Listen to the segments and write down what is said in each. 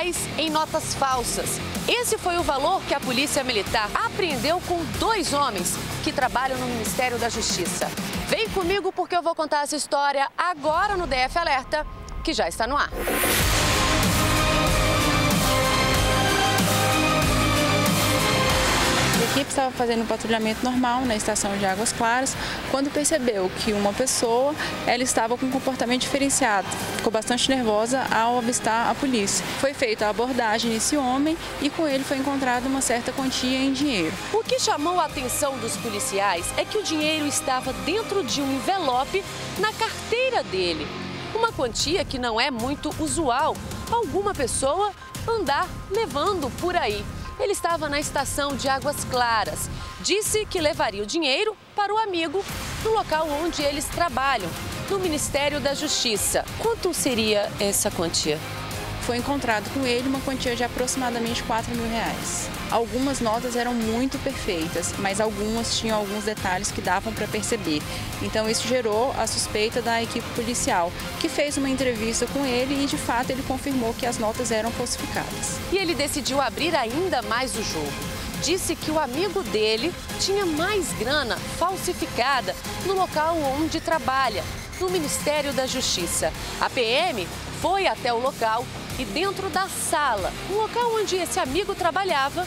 5 mil reais em notas falsas. Esse foi o valor que a Polícia Militar apreendeu com dois homens que trabalham no Ministério da Justiça. Vem comigo porque eu vou contar essa história agora no DF Alerta, que já está no ar. Equipe estava fazendo um patrulhamento normal na estação de Águas Claras, quando percebeu que uma pessoa ela estava com um comportamento diferenciado. Ficou bastante nervosa ao avistar a polícia. Foi feita a abordagem nesse homem e com ele foi encontrada uma certa quantia em dinheiro. O que chamou a atenção dos policiais é que o dinheiro estava dentro de um envelope na carteira dele. Uma quantia que não é muito usual alguma pessoa andar levando por aí. Ele estava na estação de Águas Claras. Disse que levaria o dinheiro para o amigo no local onde eles trabalham, no Ministério da Justiça. Quanto seria essa quantia? Foi encontrado com ele uma quantia de aproximadamente 4 mil reais. Algumas notas eram muito perfeitas, mas algumas tinham alguns detalhes que davam para perceber. Então isso gerou a suspeita da equipe policial, que fez uma entrevista com ele e de fato ele confirmou que as notas eram falsificadas. E ele decidiu abrir ainda mais o jogo disse que o amigo dele tinha mais grana falsificada no local onde trabalha, no Ministério da Justiça. A PM foi até o local e dentro da sala, um local onde esse amigo trabalhava,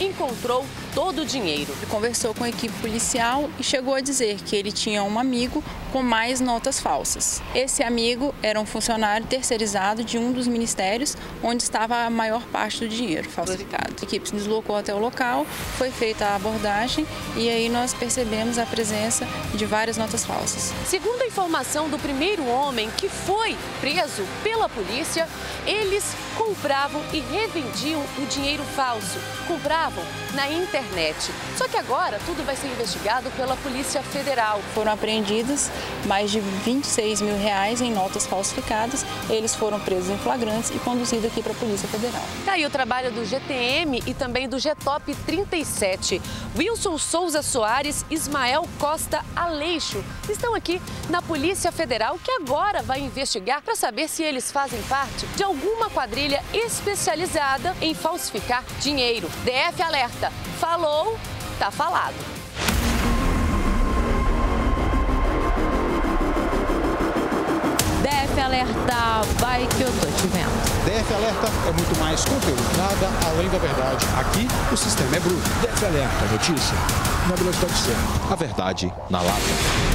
encontrou todo o dinheiro. Ele conversou com a equipe policial e chegou a dizer que ele tinha um amigo com mais notas falsas. Esse amigo era um funcionário terceirizado de um dos ministérios onde estava a maior parte do dinheiro falsificado. A equipe se deslocou até o local, foi feita a abordagem e aí nós percebemos a presença de várias notas falsas. Segundo a informação do primeiro homem que foi preso pela polícia, eles compravam e revendiam o dinheiro falso. Compravam na internet. Só que agora tudo vai ser investigado pela Polícia Federal. Foram apreendidos mais de 26 mil reais em notas falsificadas. Eles foram presos em flagrantes e conduzidos aqui para a Polícia Federal. Tá aí o trabalho do GTM e também do GTOP 37. Wilson Souza Soares, Ismael Costa Aleixo estão aqui na Polícia Federal que agora vai investigar para saber se eles fazem parte de alguma quadrilha especializada em falsificar dinheiro. DF Alerta. Falou, tá falado. DF Alerta, vai que eu tô te vendo. DF Alerta é muito mais conteúdo, nada além da verdade. Aqui o sistema é bruto. DF Alerta, notícia na velocidade certa. A verdade na lata.